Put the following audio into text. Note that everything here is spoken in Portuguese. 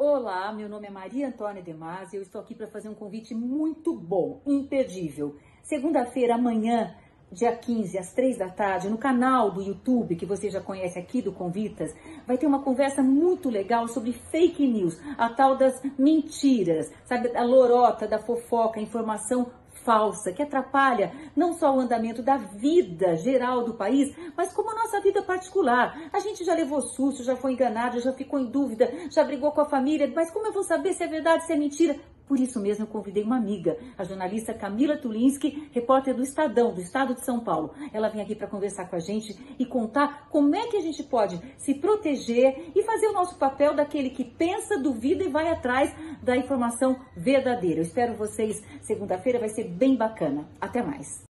Olá, meu nome é Maria Antônia Demasi e eu estou aqui para fazer um convite muito bom, imperdível. Segunda-feira, amanhã, dia 15, às 3 da tarde, no canal do YouTube, que você já conhece aqui do Convitas, vai ter uma conversa muito legal sobre fake news, a tal das mentiras, sabe, a lorota, da fofoca, a informação falsa, que atrapalha não só o andamento da vida geral do país, mas como a nossa vida particular. A gente já levou susto, já foi enganado, já ficou em dúvida, já brigou com a família, mas como eu vou saber se é verdade, se é mentira? Por isso mesmo eu convidei uma amiga, a jornalista Camila Tulinski, repórter do Estadão, do Estado de São Paulo. Ela vem aqui para conversar com a gente e contar como é que a gente pode se proteger e fazer o nosso papel daquele que pensa, duvida e vai atrás da informação verdadeira. Eu espero vocês segunda-feira, vai ser bem bacana. Até mais.